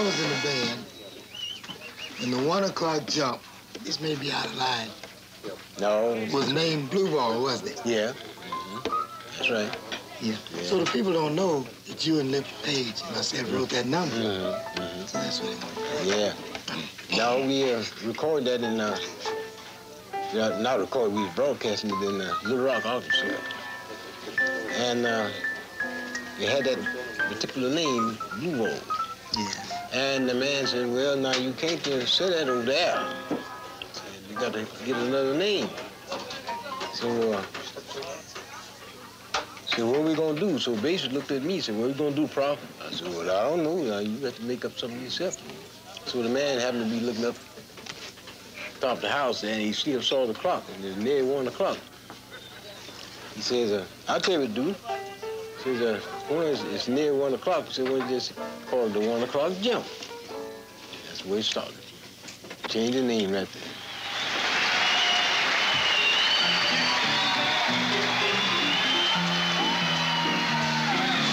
I was in the band, and the one o'clock jump, this may be out of line, No. was named Blue Ball, wasn't it? Yeah. Mhm. That's right. Yeah. So the people don't know that you and Lip Page and myself wrote that number. Mm-hmm. So that's what it was. Yeah. Now we uh, recorded that in, uh, yeah, not recorded, we was broadcasting it in uh, Little Rock Arkansas. And uh, it had that particular name, Blue Ball. Yeah. And the man said, well, now you can't just sit that over there. You got to get another name. So, uh, said, what are we going to do? So Basie looked at me and said, what are we going to do, Prof? I said, well, I don't know. Now, you got to make up something yourself. So the man happened to be looking up top of the house and he still saw the clock. And it's near one o'clock. He says, uh, I'll tell you what. He says, uh, when it's, it's near one o'clock, he said, well, just call it the one o'clock jump. That's way it started. Change the name right there.